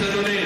Italy.